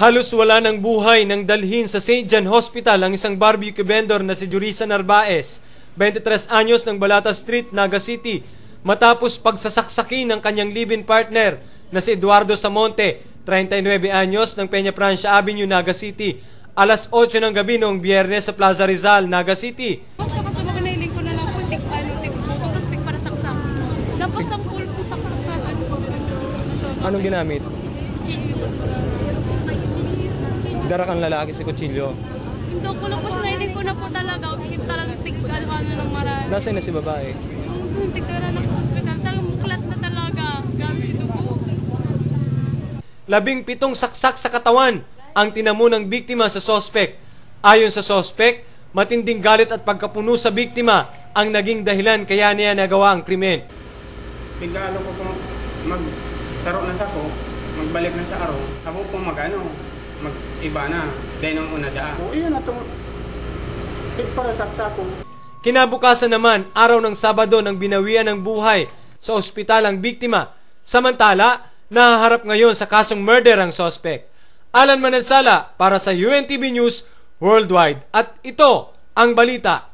Halos wala ng buhay nang dalhin sa St. John Hospital ang isang barbecue vendor na si Jurisa Narvaez, 23 anyos ng Balata Street, Naga City, matapos pagsasaksakin ng kanyang live-in partner na si Eduardo Samonte, 39 anyos ng Peña Francia Avenue, Naga City, alas 8 ng gabi noong biyernes sa Plaza Rizal, Naga City. Ano, ano. Anong ginamit? Chillo. Darak ang lalaki si Kutsilyo. Hindi ko lang po nailing ko na po talaga. Hit talagang tik ano, ano ng marami. Nasaan na si babae? Yung tikara na po sa ospital. Talagang muklat na talaga. Grabe si Dugo. Labing pitong saksak sa katawan ang tinamo ng biktima sa sospek. Ayon sa sospek, matinding galit at pagkapuno sa biktima ang naging dahilan kaya niya nagawa ang krimen. Bigla ano ko pong magsaro na sa ako, magbalik na sa araw, ako pong mag ano, mag-iba na, dahil una daan. O iyan na itong, para saksa ko. Kinabukasan naman, araw ng Sabado nang binawian ng buhay sa ospital ang biktima. Samantala, nahaharap ngayon sa kasong murder ang sospek. Alan Manansala para sa UNTV News Worldwide. At ito ang balita